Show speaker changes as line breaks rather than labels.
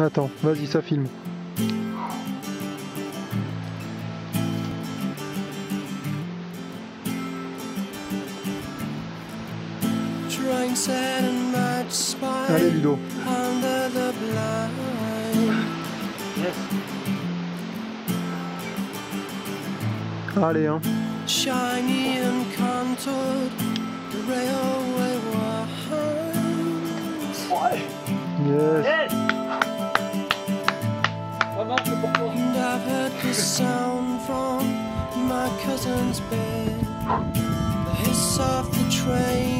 Attends, vas-y, ça filme. Allez Ludo. Yes. Allez hein. Shiny and contoured, the railway wires. Yes. yes. And I've heard this sound from my cousin's bed, the hiss of the train.